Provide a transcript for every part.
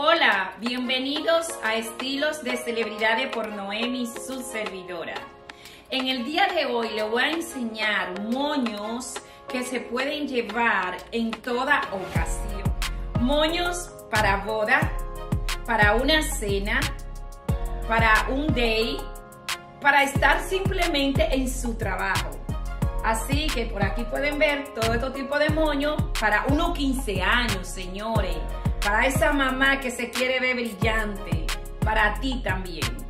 Hola, bienvenidos a Estilos de Celebridades por Noemi, su servidora. En el día de hoy le voy a enseñar moños que se pueden llevar en toda ocasión. Moños para boda, para una cena, para un day, para estar simplemente en su trabajo. Así que por aquí pueden ver todo este tipo de moños para unos 15 años, señores para esa mamá que se quiere ver brillante, para ti también.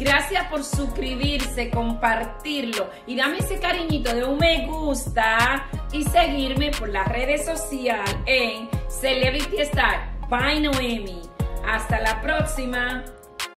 Gracias por suscribirse, compartirlo y dame ese cariñito de un me gusta y seguirme por las redes sociales en Celebrity Star by Noemi. Hasta la próxima.